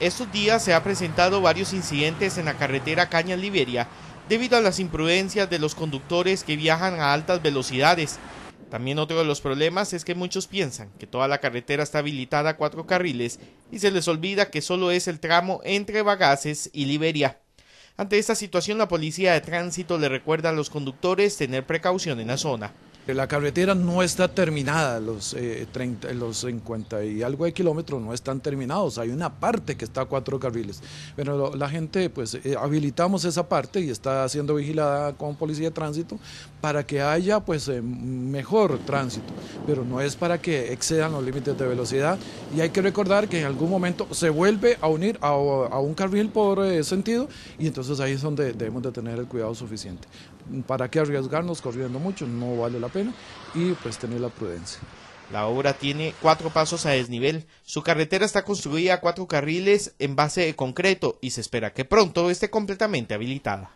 Estos días se ha presentado varios incidentes en la carretera Cañas Liberia debido a las imprudencias de los conductores que viajan a altas velocidades. También otro de los problemas es que muchos piensan que toda la carretera está habilitada a cuatro carriles y se les olvida que solo es el tramo entre Bagaces y Liberia. Ante esta situación, la policía de tránsito le recuerda a los conductores tener precaución en la zona. La carretera no está terminada, los, eh, los 50 y algo de kilómetros no están terminados, hay una parte que está a cuatro carriles, pero la gente pues eh, habilitamos esa parte y está siendo vigilada con policía de tránsito para que haya pues eh, mejor tránsito, pero no es para que excedan los límites de velocidad y hay que recordar que en algún momento se vuelve a unir a, a un carril por sentido y entonces ahí es donde debemos de tener el cuidado suficiente. ¿Para qué arriesgarnos corriendo mucho? No vale la pena y pues tener la prudencia. La obra tiene cuatro pasos a desnivel. Su carretera está construida a cuatro carriles en base de concreto y se espera que pronto esté completamente habilitada.